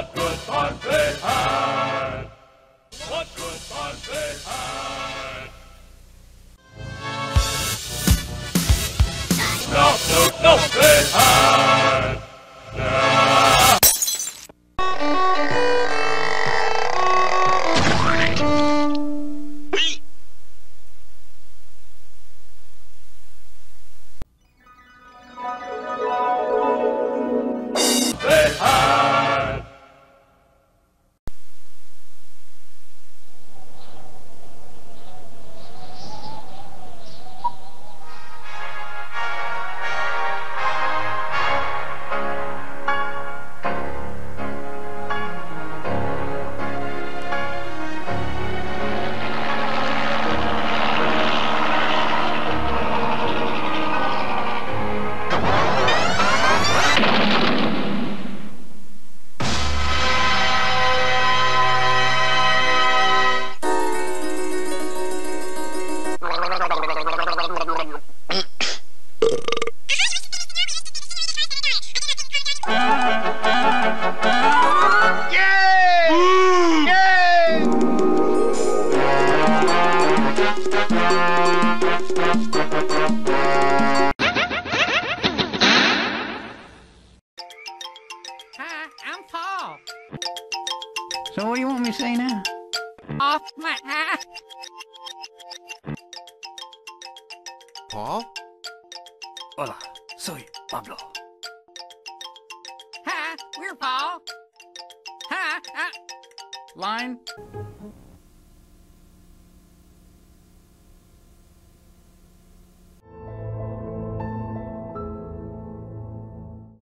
Bunty had? What could Bunty had? No, no, no, Hi, I'm Paul. So what do you want me to say now? Off my hat. Paul? Hola, soy Pablo. Hi, we're Paul. Hi, uh, Line